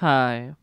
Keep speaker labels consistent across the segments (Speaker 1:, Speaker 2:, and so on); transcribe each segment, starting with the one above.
Speaker 1: Hi.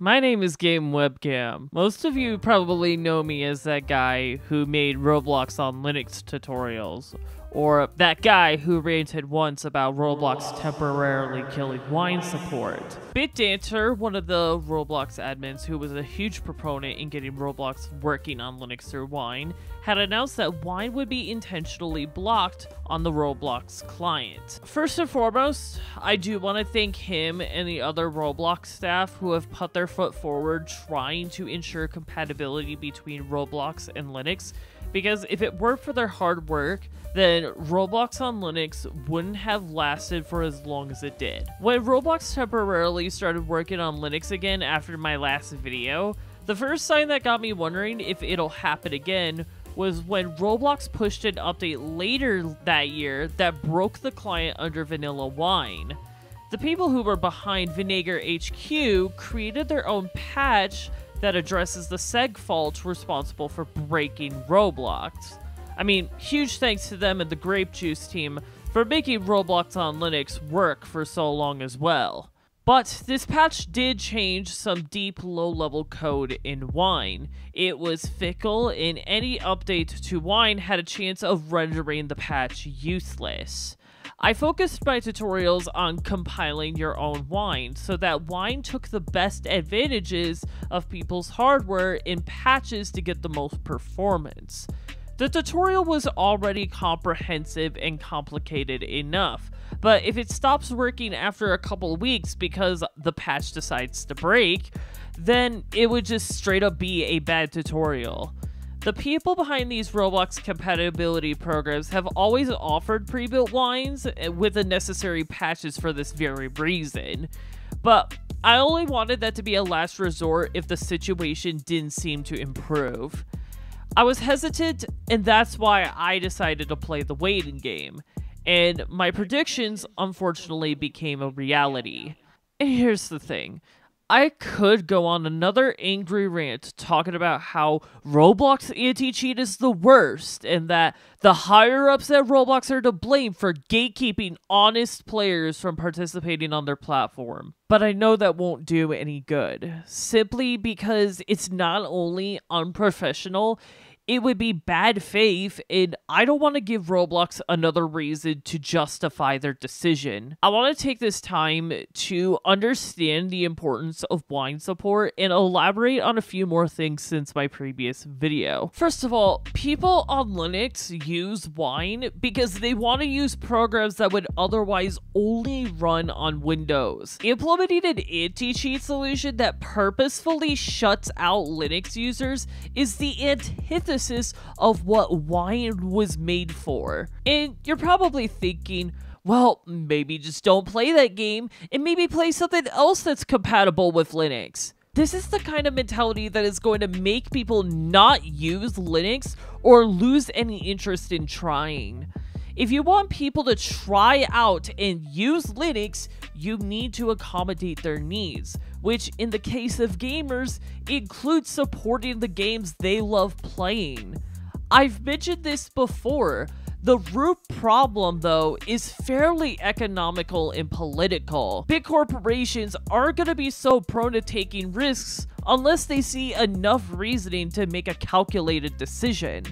Speaker 1: My name is Game Webcam. Most of you probably know me as that guy who made Roblox on Linux tutorials, or that guy who ranted once about Roblox temporarily killing wine support. BitDancer, one of the Roblox admins who was a huge proponent in getting Roblox working on Linux through Wine, had announced that Wine would be intentionally blocked on the Roblox client. First and foremost, I do want to thank him and the other Roblox staff who have put their foot forward trying to ensure compatibility between Roblox and Linux because if it weren't for their hard work, then Roblox on Linux wouldn't have lasted for as long as it did. When Roblox temporarily started working on Linux again after my last video, the first sign that got me wondering if it'll happen again was when Roblox pushed an update later that year that broke the client under Vanilla Wine. The people who were behind Vinegar HQ created their own patch that addresses the seg fault responsible for breaking Roblox. I mean, huge thanks to them and the Grapejuice team for making Roblox on Linux work for so long as well. But this patch did change some deep low-level code in Wine. It was fickle and any update to Wine had a chance of rendering the patch useless. I focused my tutorials on compiling your own wine so that wine took the best advantages of people's hardware in patches to get the most performance. The tutorial was already comprehensive and complicated enough, but if it stops working after a couple weeks because the patch decides to break, then it would just straight up be a bad tutorial. The people behind these Roblox compatibility programs have always offered pre-built wines eh, with the necessary patches for this very reason. But I only wanted that to be a last resort if the situation didn't seem to improve. I was hesitant, and that's why I decided to play the waiting game. And my predictions, unfortunately, became a reality. And here's the thing I could go on another angry rant talking about how Roblox anti cheat is the worst and that the higher ups at Roblox are to blame for gatekeeping honest players from participating on their platform. But I know that won't do any good, simply because it's not only unprofessional, it would be bad faith, and I don't want to give Roblox another reason to justify their decision. I want to take this time to understand the importance of wine support and elaborate on a few more things since my previous video. First of all, people on Linux use wine because they want to use programs that would otherwise only run on Windows. Implementing an anti-cheat solution that purposefully shuts out Linux users is the antithesis antithesis of what wine was made for. And you're probably thinking, well, maybe just don't play that game and maybe play something else that's compatible with Linux. This is the kind of mentality that is going to make people not use Linux or lose any interest in trying. If you want people to try out and use Linux, you need to accommodate their needs, which in the case of gamers includes supporting the games they love playing. I've mentioned this before. The root problem, though, is fairly economical and political. Big corporations aren't going to be so prone to taking risks unless they see enough reasoning to make a calculated decision.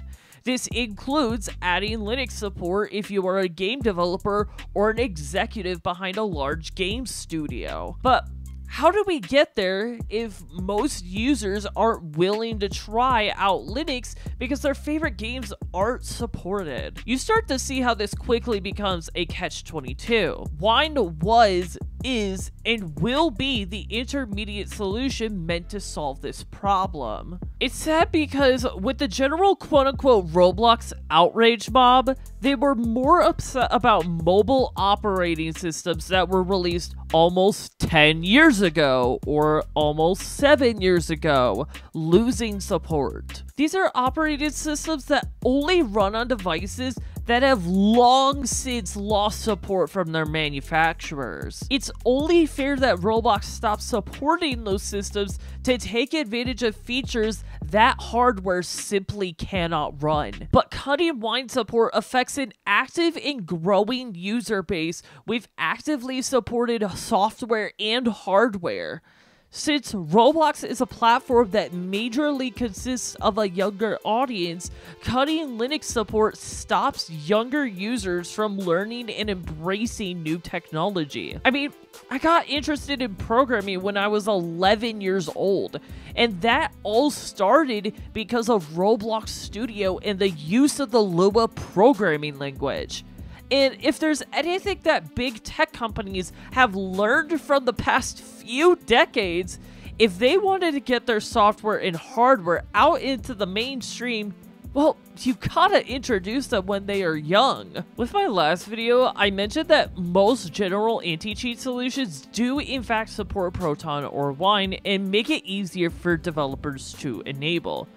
Speaker 1: This includes adding Linux support if you are a game developer or an executive behind a large game studio. But how do we get there if most users aren't willing to try out Linux because their favorite games aren't supported? You start to see how this quickly becomes a catch-22. Wine was, is, and will be the intermediate solution meant to solve this problem. It's sad because with the general quote-unquote Roblox outrage mob, they were more upset about mobile operating systems that were released almost 10 years ago or almost 7 years ago, losing support. These are operating systems that only run on devices that have long since lost support from their manufacturers. It's only fair that Roblox stops supporting those systems to take advantage of features that hardware simply cannot run. But cutting wine support affects an active and growing user base with actively supported software and hardware. Since Roblox is a platform that majorly consists of a younger audience, cutting Linux support stops younger users from learning and embracing new technology. I mean, I got interested in programming when I was 11 years old, and that all started because of Roblox Studio and the use of the Lua programming language. And if there's anything that big tech companies have learned from the past few decades, if they wanted to get their software and hardware out into the mainstream, well, you gotta introduce them when they are young. With my last video, I mentioned that most general anti-cheat solutions do in fact support Proton or Wine and make it easier for developers to enable.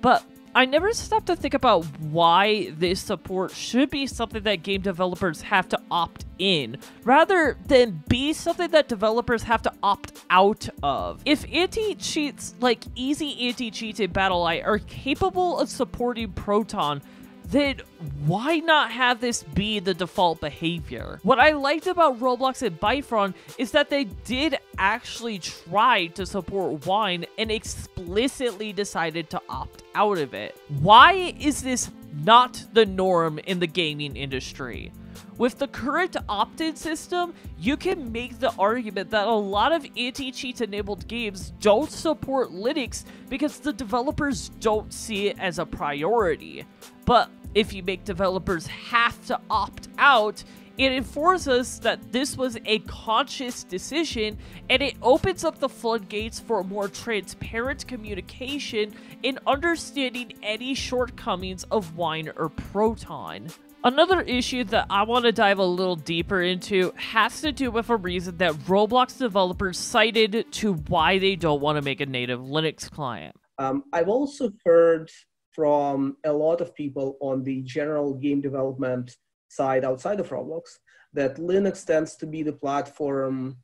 Speaker 1: But I never stopped to think about why this support should be something that game developers have to opt in, rather than be something that developers have to opt out of. If anti-cheats like easy anti-cheats in BattlEye are capable of supporting Proton, then why not have this be the default behavior? What I liked about Roblox and Byfron is that they did actually try to support wine and explicitly decided to opt out of it. Why is this not the norm in the gaming industry? With the current opt-in system, you can make the argument that a lot of anti-cheat enabled games don't support Linux because the developers don't see it as a priority. But if you make developers have to opt out, it informs us that this was a conscious decision and it opens up the floodgates for more transparent communication in understanding any shortcomings of Wine or Proton. Another issue that I want to dive a little deeper into has to do with a reason that Roblox developers cited to why they don't want to make a native Linux client.
Speaker 2: Um, I've also heard from a lot of people on the general game development side outside of Roblox that Linux tends to be the platform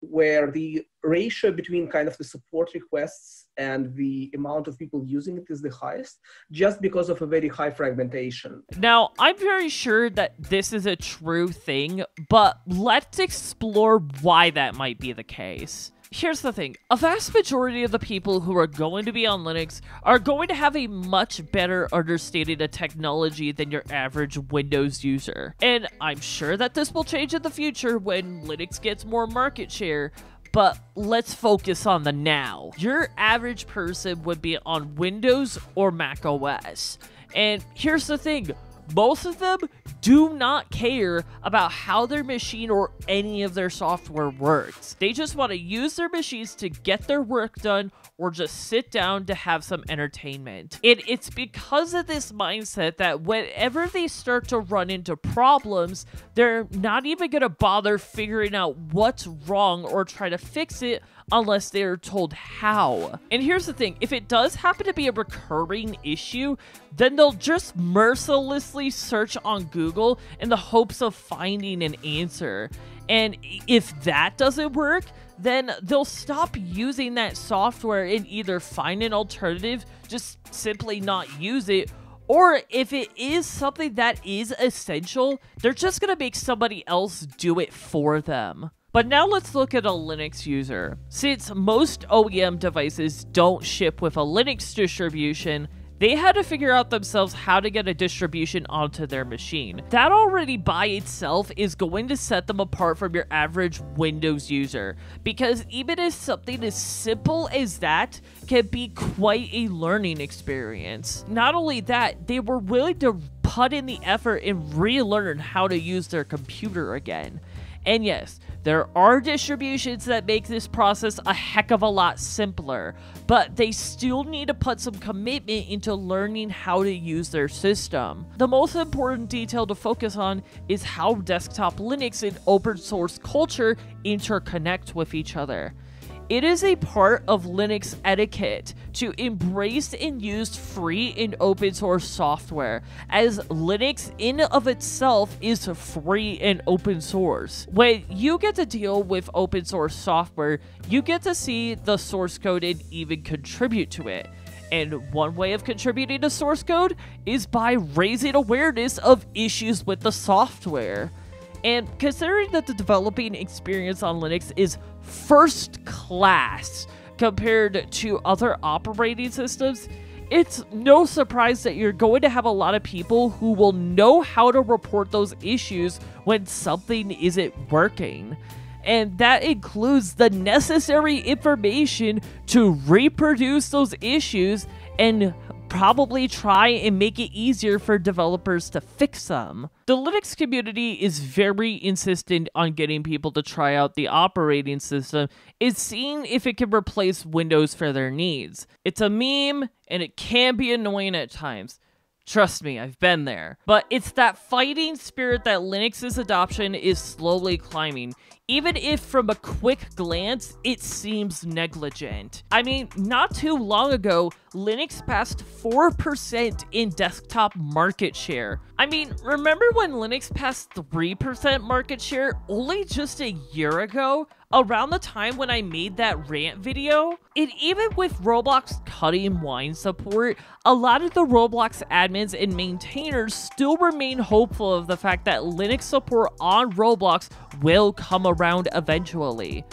Speaker 2: where the ratio between kind of the support requests and the amount of people using it is the highest just because of a very high fragmentation.
Speaker 1: Now, I'm very sure that this is a true thing, but let's explore why that might be the case. Here's the thing, a vast majority of the people who are going to be on Linux are going to have a much better understanding of technology than your average Windows user. And I'm sure that this will change in the future when Linux gets more market share, but let's focus on the now. Your average person would be on Windows or Mac OS. And here's the thing, most of them do not care about how their machine or any of their software works. They just want to use their machines to get their work done or just sit down to have some entertainment. And it's because of this mindset that whenever they start to run into problems, they're not even going to bother figuring out what's wrong or try to fix it unless they're told how. And here's the thing, if it does happen to be a recurring issue, then they'll just mercilessly search on Google in the hopes of finding an answer. And if that doesn't work, then they'll stop using that software and either find an alternative, just simply not use it, or if it is something that is essential, they're just gonna make somebody else do it for them. But now let's look at a Linux user. Since most OEM devices don't ship with a Linux distribution, they had to figure out themselves how to get a distribution onto their machine. That already by itself is going to set them apart from your average Windows user, because even if something as simple as that can be quite a learning experience. Not only that, they were willing to put in the effort and relearn how to use their computer again. And yes, there are distributions that make this process a heck of a lot simpler, but they still need to put some commitment into learning how to use their system. The most important detail to focus on is how desktop Linux and open source culture interconnect with each other. It is a part of Linux etiquette to embrace and use free and open source software, as Linux in of itself is free and open source. When you get to deal with open source software, you get to see the source code and even contribute to it. And one way of contributing to source code is by raising awareness of issues with the software. And considering that the developing experience on Linux is first class compared to other operating systems, it's no surprise that you're going to have a lot of people who will know how to report those issues when something isn't working. And that includes the necessary information to reproduce those issues and probably try and make it easier for developers to fix them. The Linux community is very insistent on getting people to try out the operating system is seeing if it can replace Windows for their needs. It's a meme and it can be annoying at times. Trust me, I've been there. But it's that fighting spirit that Linux's adoption is slowly climbing, even if from a quick glance it seems negligent. I mean, not too long ago, Linux passed 4% in desktop market share. I mean, remember when Linux passed 3% market share only just a year ago? around the time when I made that rant video, and even with Roblox cutting wine support, a lot of the Roblox admins and maintainers still remain hopeful of the fact that Linux support on Roblox will come around eventually.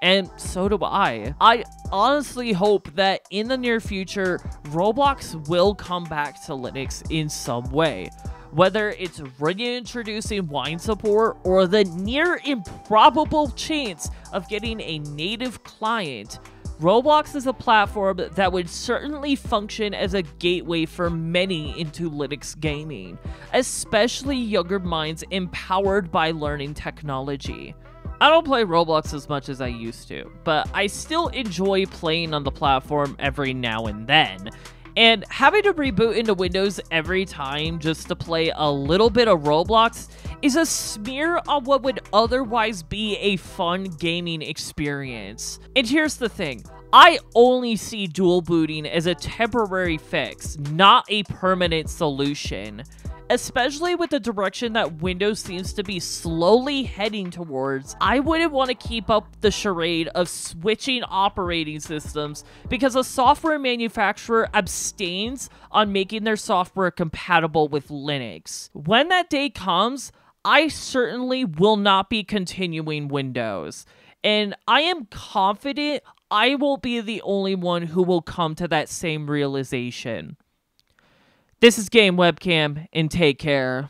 Speaker 1: And so do I. I honestly hope that in the near future, Roblox will come back to Linux in some way whether it's reintroducing wine support or the near improbable chance of getting a native client, Roblox is a platform that would certainly function as a gateway for many into Linux gaming, especially younger minds empowered by learning technology. I don't play Roblox as much as I used to, but I still enjoy playing on the platform every now and then, and having to reboot into Windows every time just to play a little bit of Roblox is a smear on what would otherwise be a fun gaming experience. And here's the thing. I only see dual booting as a temporary fix, not a permanent solution especially with the direction that Windows seems to be slowly heading towards, I wouldn't want to keep up the charade of switching operating systems because a software manufacturer abstains on making their software compatible with Linux. When that day comes, I certainly will not be continuing Windows. And I am confident I won't be the only one who will come to that same realization. This is Game Webcam, and take care.